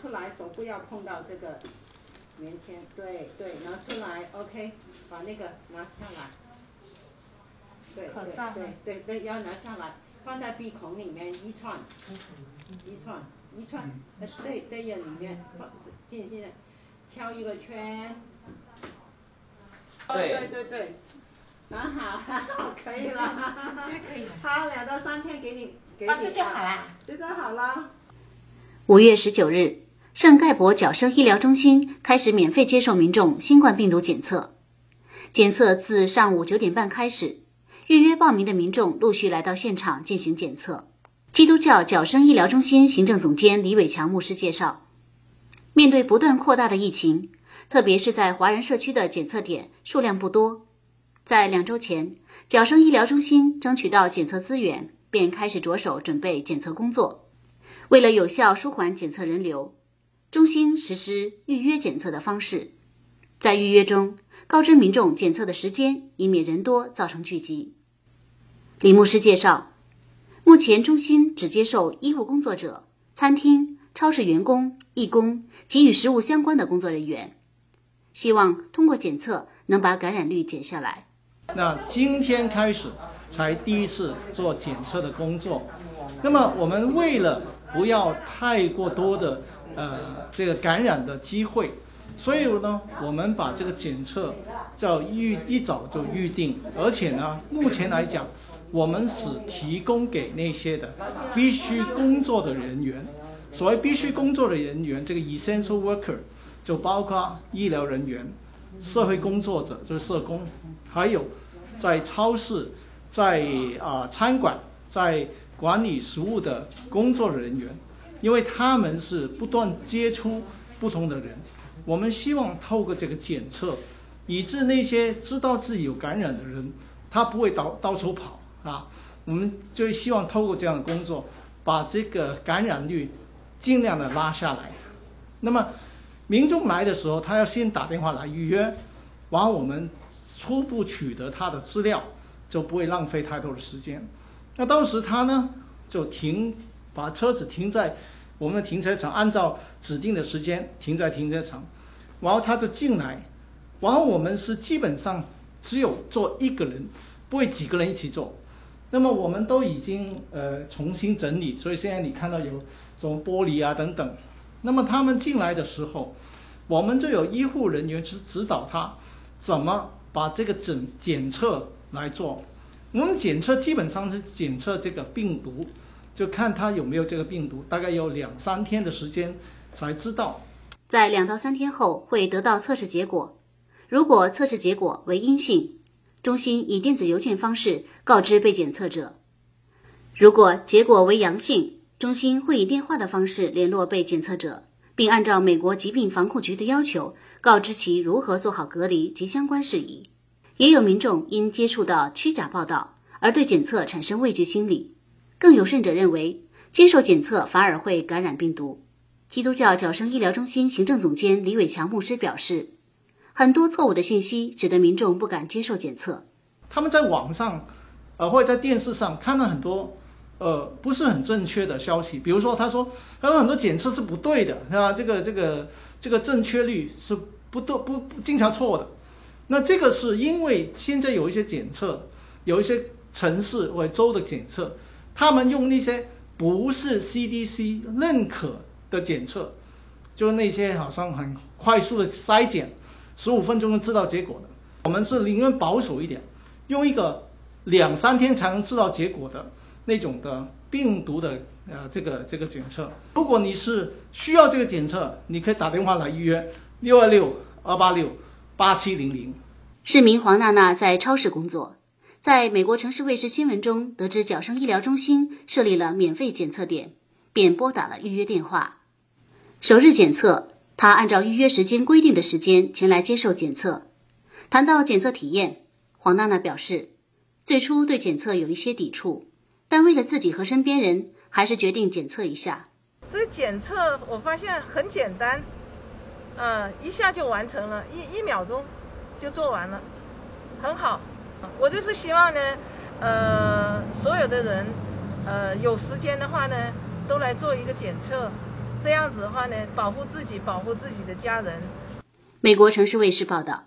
出来，手不要碰到这个棉签，对对，拿出来，OK，把那个拿下来，对对对对对，要拿下来，放在鼻孔里面一串，一串一串，对对眼里面放，进进，敲一个圈，对。对对对，很好，好，可以了，好，两到三天给你给你，这就好了，这就好了。五月十九日，圣盖博矫生医疗中心开始免费接受民众新冠病毒检测。检测自上午九点半开始，预约报名的民众陆续来到现场进行检测。基督教矫生医疗中心行政总监李伟强牧师介绍，面对不断扩大的疫情，特别是在华人社区的检测点数量不多，在两周前，矫生医疗中心争取到检测资源，便开始着手准备检测工作。为了有效舒缓检测人流，中心实施预约检测的方式，在预约中告知民众检测的时间，以免人多造成聚集。李牧师介绍，目前中心只接受医务工作者、餐厅、超市员工、义工及与食物相关的工作人员，希望通过检测能把感染率减下来。那今天开始才第一次做检测的工作，那么我们为了不要太过多的呃这个感染的机会，所以呢，我们把这个检测叫预一早就预定，而且呢，目前来讲，我们只提供给那些的必须工作的人员。所谓必须工作的人员，这个 essential worker 就包括医疗人员、社会工作者，就是社工，还有在超市、在啊餐馆、在管理食物的工作人员，因为他们是不断接触不同的人，我们希望透过这个检测，以致那些知道自己有感染的人，他不会到到处跑啊。我们就希望透过这样的工作，把这个感染率尽量的拉下来。那么民众来的时候，他要先打电话来预约，完我们初步取得他的资料，就不会浪费太多的时间。那当时他呢就停，把车子停在我们的停车场，按照指定的时间停在停车场，然后他就进来，然后我们是基本上只有坐一个人，不会几个人一起坐。那么我们都已经呃重新整理，所以现在你看到有什么玻璃啊等等。那么他们进来的时候，我们就有医护人员去指导他怎么把这个诊检测来做。我们检测基本上是检测这个病毒，就看它有没有这个病毒，大概有两三天的时间才知道。在两到三天后会得到测试结果，如果测试结果为阴性，中心以电子邮件方式告知被检测者；如果结果为阳性，中心会以电话的方式联络被检测者，并按照美国疾病防控局的要求告知其如何做好隔离及相关事宜。也有民众因接触到虚假报道而对检测产生畏惧心理，更有甚者认为接受检测反而会感染病毒。基督教矫生医疗中心行政总监李伟强牧师表示，很多错误的信息使得民众不敢接受检测。他们在网上呃或者在电视上看到很多呃不是很正确的消息，比如说他说还有很多检测是不对的，是吧？这个这个这个正确率是不对不经常错的。那这个是因为现在有一些检测，有一些城市或州的检测，他们用那些不是 CDC 认可的检测，就那些好像很快速的筛检，十五分钟就知道结果的。我们是宁愿保守一点，用一个两三天才能知道结果的那种的病毒的呃这个这个检测。如果你是需要这个检测，你可以打电话来预约六二六二八六。八七零零，市民黄娜娜在超市工作，在美国城市卫视新闻中得知角生医疗中心设立了免费检测点，便拨打了预约电话。首日检测，她按照预约时间规定的时间前来接受检测。谈到检测体验，黄娜娜表示，最初对检测有一些抵触，但为了自己和身边人，还是决定检测一下。这个检测我发现很简单。嗯，一下就完成了，一一秒钟就做完了，很好。我就是希望呢，呃，所有的人，呃，有时间的话呢，都来做一个检测，这样子的话呢，保护自己，保护自己的家人。美国城市卫视报道。